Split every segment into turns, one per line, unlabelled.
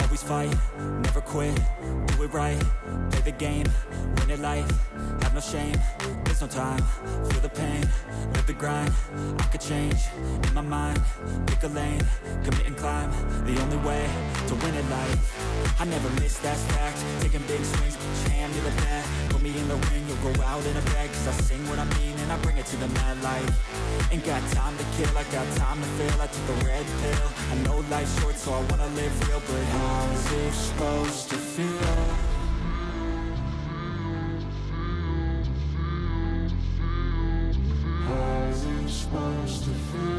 Always fight, never quit, do it right, play the game, win it life, have no shame, there's no time, feel the pain, live the grind, I could change, in my mind, pick a lane, commit and climb, the only way to win at life, I never miss, that's fact, taking big swings, hand to the bat, put me in the ring, you'll go out in a bag, cause I sing what I mean I bring it to the mad light, ain't got time to kill, I got time to feel, I took the red pill, I know life's short so I wanna live real, but how's it supposed to feel? How's it supposed to feel?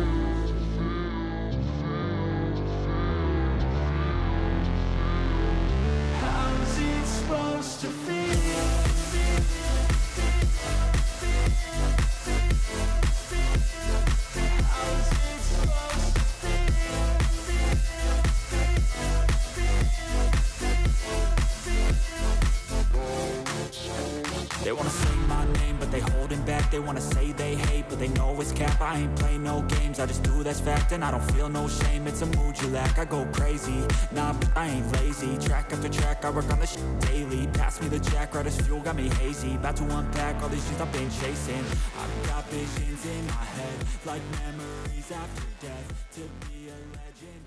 They wanna say my name, but they holding back. They wanna say they hate, but they know it's cap. I ain't play no games, I just do that's fact And I don't feel no shame, it's a mood you lack. I go crazy, nah, but I ain't lazy. Track after track, I work on this shit daily. Pass me the jack, right as fuel, got me hazy. About to unpack all these things I've been chasing. I've got visions in my head Like memories after death. To be a legend